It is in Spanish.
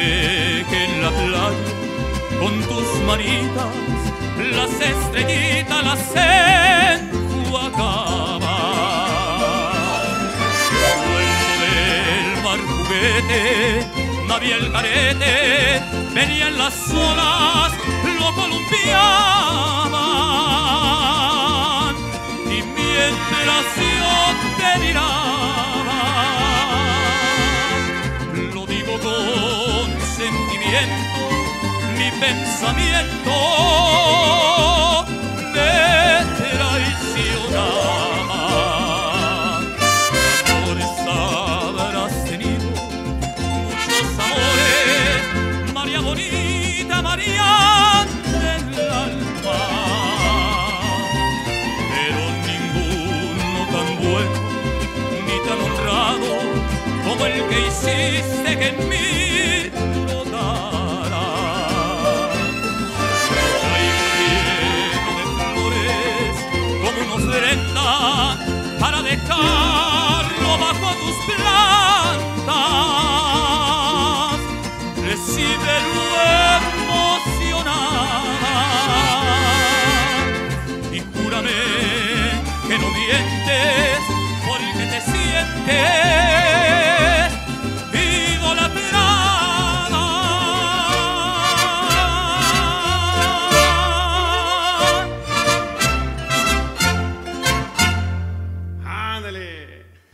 Que en la playa, con tus manitas, las estrellitas las enjuagaban. Suelto del mar juguete, navía el carete, venían las olas, mi pensamiento me traicionaba. Amores habrás tenido, muchos amores, María bonita, María del alma, pero ninguno tan bueno ni tan honrado como el que hiciste que en mí ofrenda para dejarlo bajo tus plantas. Recíbelo emocionada